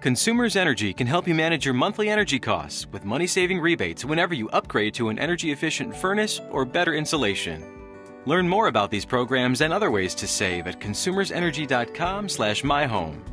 Consumers Energy can help you manage your monthly energy costs with money saving rebates whenever you upgrade to an energy efficient furnace or better insulation. Learn more about these programs and other ways to save at consumersenergy.com/myhome.